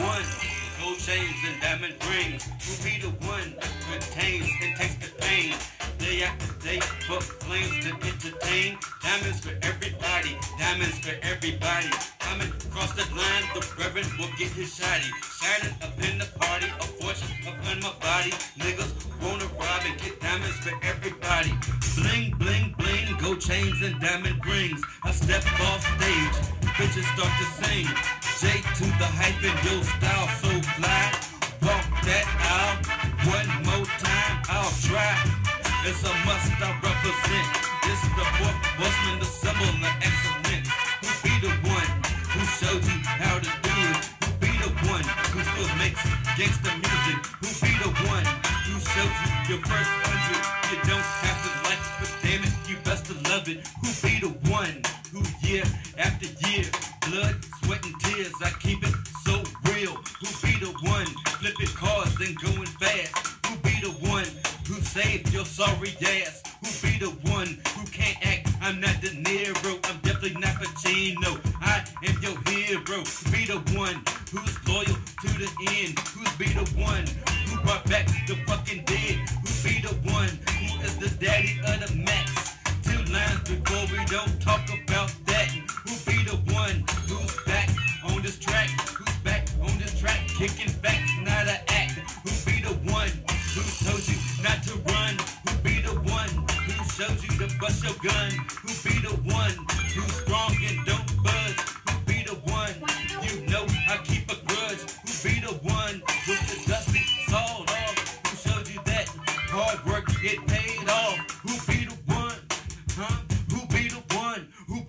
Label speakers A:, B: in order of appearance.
A: one? Gold chains and diamond rings. will be the one that retains and takes the pain? Day after day, but flames to entertain. Diamonds for everybody, diamonds for everybody. Coming across the line, the reverend will get his shotty. Shining up in the party, a fortune upon my body. Niggas wanna rob and get diamonds for everybody. Bling, bling, bling, gold chains and diamond rings. I step off stage, bitches start to sing. J to the hyphen, your style so fly. Walk that out one more time, I'll try. It's a must I represent. This the fourth horseman, the symbol of excellence. Who be the one who showed you how to do it? Who be the one who still makes gangster music? Who be the one who showed you your first hundred? You don't have to like it, but damn it, you best to love it. Who be the one who year after year, blood, tears, I keep it so real. Who be the one flipping cars and going fast? Who be the one who saved your sorry ass? Who be the one who can't act? I'm not De Niro, I'm definitely not Pacino. I am your hero. Who be the one who's loyal to the end? Who's be the one who brought back the fucking dead? Who be the one who is the daddy of the max? Two lines before we don't talk about Kicking back, not an act. Who be the one who told you not to run? Who be the one who showed you to bust your gun? Who be the one who's strong and don't budge? Who be the one? You know I keep a grudge. Who be the one with the dusty sawed off? Who showed you that hard work it paid off? Who be the one? Huh? Who be the one? Who